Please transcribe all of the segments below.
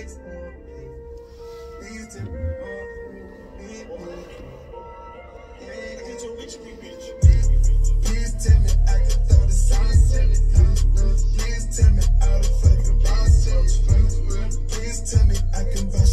Please tell me I can throw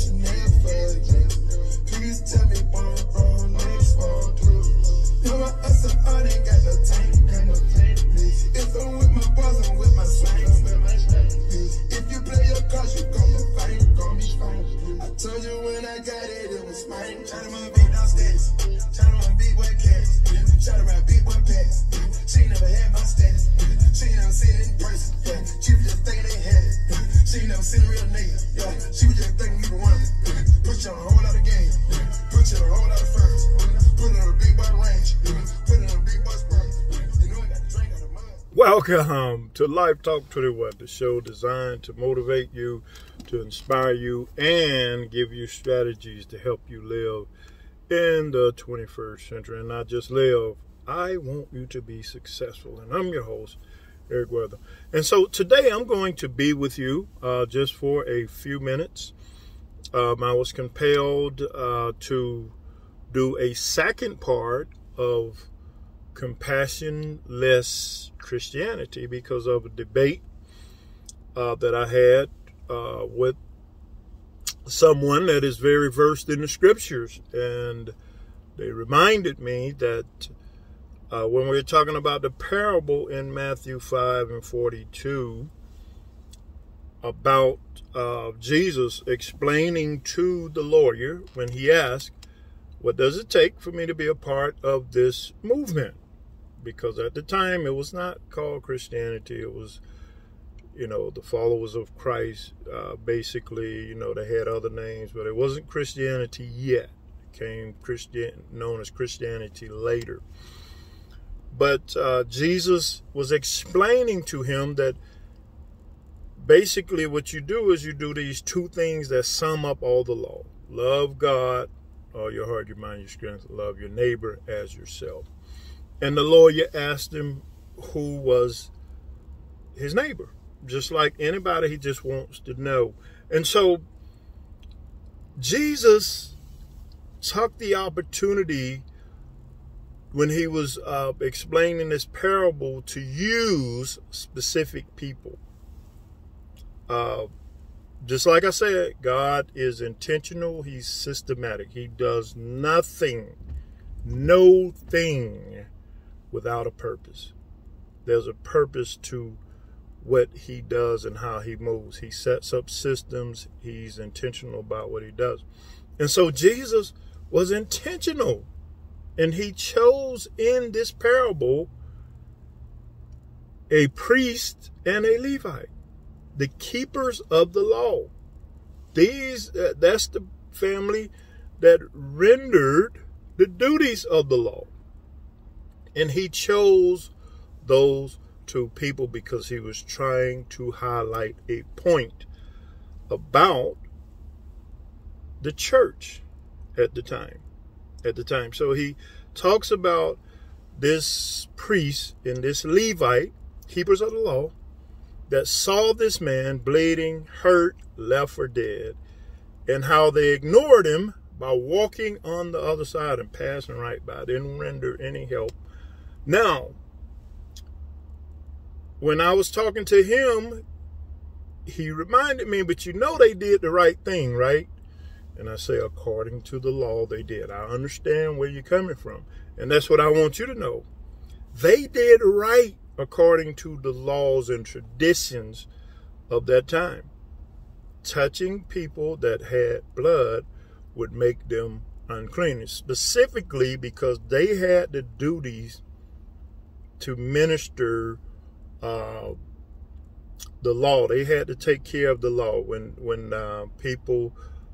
real nigga. Yeah. She was just thinking the one. Put you on a whole lot of game. Put you on a whole lot of. Put it on a big range. Put it on a big. You of mud. Welcome to Life Talk 21, the show designed to motivate you, to inspire you, and give you strategies to help you live in the 21st century. And not just live, I want you to be successful. And I'm your host, Eric Wortham. And so today I'm going to be with you uh, just for a few minutes. Um, I was compelled uh, to do a second part of compassionless Christianity because of a debate uh, that I had uh, with someone that is very versed in the scriptures. And they reminded me that uh, when we're talking about the parable in Matthew 5 and 42 about uh, Jesus explaining to the lawyer when he asked, What does it take for me to be a part of this movement? Because at the time it was not called Christianity, it was you know, the followers of Christ, uh, basically, you know, they had other names, but it wasn't Christianity yet. It came Christian, known as Christianity later. But uh, Jesus was explaining to him that basically what you do is you do these two things that sum up all the law: love God, all your heart, your mind, your strength, love your neighbor as yourself. And the lawyer asked him who was his neighbor just like anybody. He just wants to know. And so jesus took the opportunity when he was uh, explaining this parable to use specific people uh, just like i said god is intentional he's systematic he does nothing no thing without a purpose there's a purpose to what he does and how he moves. He sets up systems. He's intentional about what he does. And so Jesus was intentional. And he chose in this parable a priest and a Levite, the keepers of the law. These, uh, that's the family that rendered the duties of the law. And he chose those two people because he was trying to highlight a point about the church at the time. At the time. So he talks about this priest and this Levite, keepers of the law, that saw this man bleeding, hurt, left for dead, and how they ignored him by walking on the other side and passing right by, didn't render any help. Now, when I was talking to him, he reminded me, but you know they did the right thing, right? And I say, according to the law, they did. I understand where you're coming from. And that's what I want you to know. They did right according to the laws and traditions of that time. Touching people that had blood would make them unclean, specifically because they had the duties to minister uh, the law. They had to take care of the law when when uh, people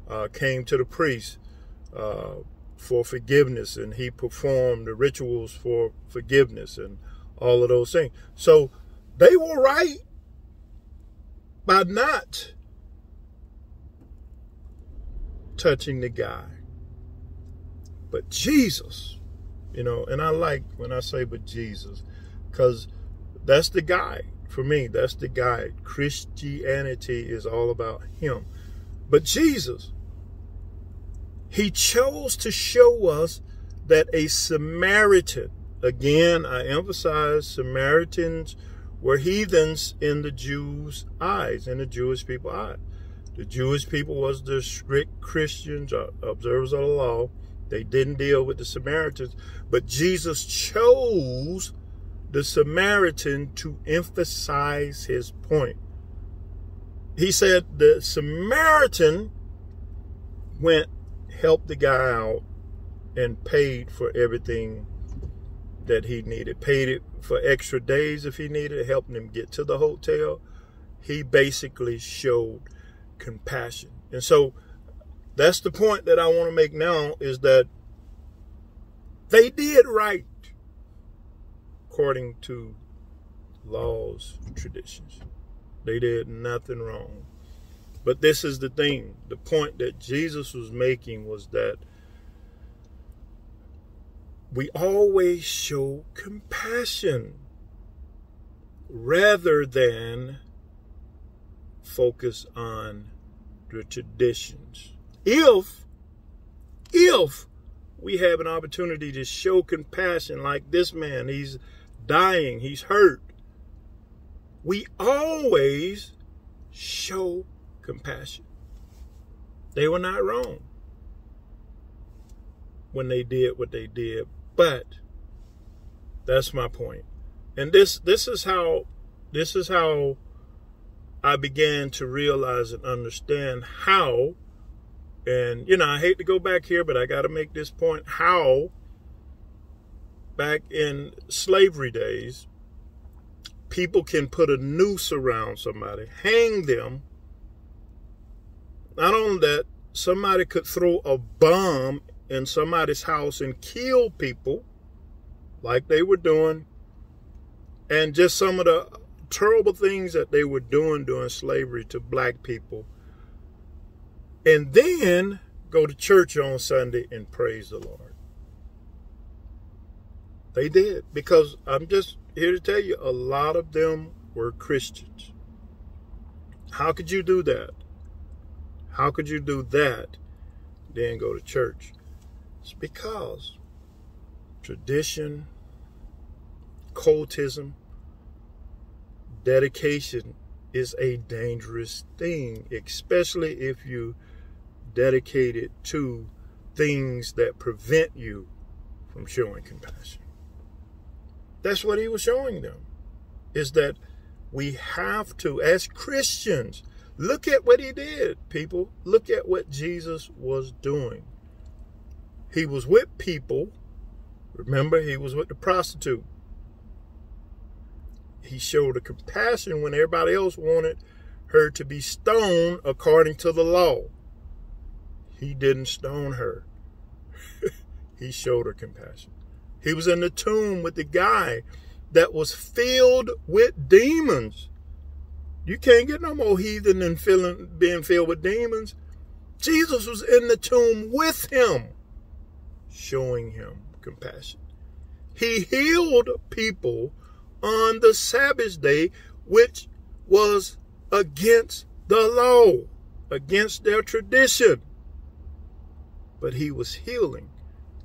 uh, came to the priest uh, for forgiveness, and he performed the rituals for forgiveness and all of those things. So they were right by not touching the guy. But Jesus, you know, and I like when I say but Jesus, because that's the guy. for me. That's the guy. Christianity is all about Him. But Jesus, he chose to show us that a Samaritan, again, I emphasize Samaritans were heathens in the Jews' eyes, in the Jewish people's eyes. The Jewish people was the strict Christians, uh, observers of the law. They didn't deal with the Samaritans, but Jesus chose the Samaritan to emphasize his point. He said the Samaritan went, helped the guy out, and paid for everything that he needed. Paid it for extra days if he needed, helping him get to the hotel. He basically showed compassion. And so that's the point that I want to make now is that they did right according to laws, traditions. They did nothing wrong. But this is the thing. The point that Jesus was making was that we always show compassion rather than focus on the traditions. If, if we have an opportunity to show compassion like this man, he's dying, he's hurt, we always show compassion. They were not wrong when they did what they did, but that's my point. And this this is how this is how I began to realize and understand how and you know, I hate to go back here, but I got to make this point how back in slavery days people can put a noose around somebody, hang them. Not only that, somebody could throw a bomb in somebody's house and kill people like they were doing and just some of the terrible things that they were doing during slavery to black people and then go to church on Sunday and praise the Lord. They did because I'm just here to tell you a lot of them were Christians. How could you do that? How could you do that then go to church? It's because tradition, cultism, dedication is a dangerous thing, especially if you dedicate it to things that prevent you from showing compassion. That's what he was showing them, is that we have to, as Christians, look at what he did, people. Look at what Jesus was doing. He was with people. Remember, he was with the prostitute. He showed a compassion when everybody else wanted her to be stoned according to the law. He didn't stone her. he showed her compassion. He was in the tomb with the guy that was filled with demons. You can't get no more heathen than feeling, being filled with demons. Jesus was in the tomb with him showing him compassion. He healed people on the Sabbath day, which was against the law, against their tradition. But he was healing.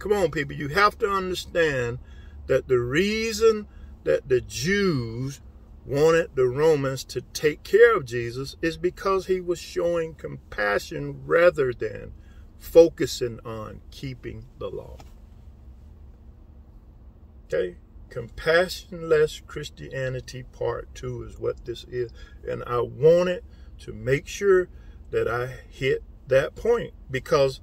Come on, people, you have to understand that the reason that the Jews wanted the Romans to take care of Jesus is because he was showing compassion rather than focusing on keeping the law. Okay? Compassionless Christianity Part 2 is what this is. And I wanted to make sure that I hit that point because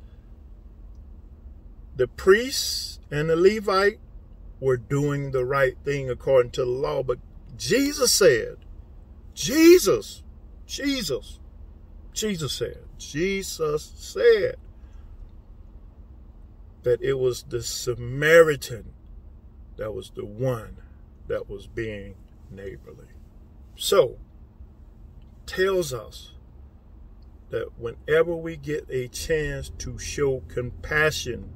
the priests and the Levite were doing the right thing according to the law. But Jesus said, Jesus, Jesus, Jesus said, Jesus said that it was the Samaritan that was the one that was being neighborly. So, tells us that whenever we get a chance to show compassion,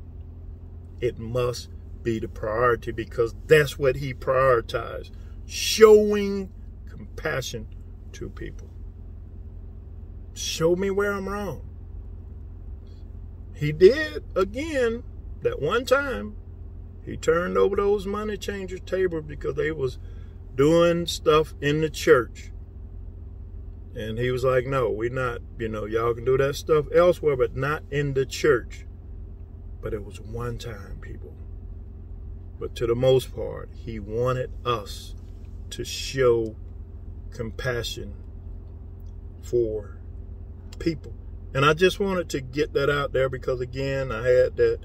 it must be the priority because that's what he prioritized showing compassion to people. Show me where I'm wrong. he did again that one time. He turned over those money changers table because they was doing stuff in the church. And he was like, no, we're not, you know, y'all can do that stuff elsewhere, but not in the church. But it was one time, people. But to the most part, he wanted us to show compassion for people. And I just wanted to get that out there because, again, I had that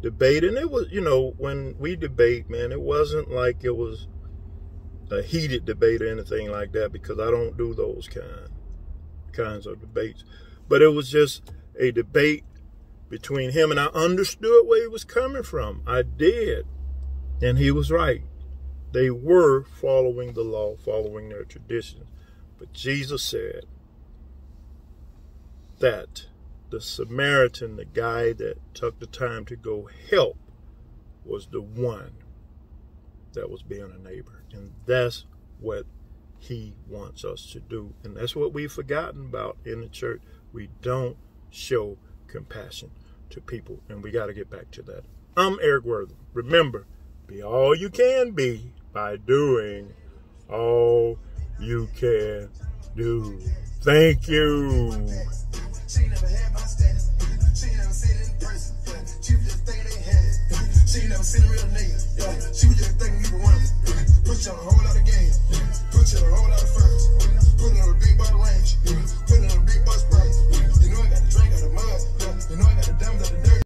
debate. And it was, you know, when we debate, man, it wasn't like it was a heated debate or anything like that because I don't do those kind kinds of debates. But it was just a debate between him and I understood where he was coming from. I did. And he was right. They were following the law, following their traditions. But Jesus said that the Samaritan, the guy that took the time to go help, was the one that was being a neighbor. And that's what he wants us to do. And that's what we've forgotten about in the church. We don't show compassion to people. And we got to get back to that. I'm Eric Wortham. Remember, be all you can be by doing all you can do. Thank you. She never seen a real nigga. Yeah. She was just thinking either one of them. Put you on a whole lot of. Put you on a whole lot of. Put it on a big range.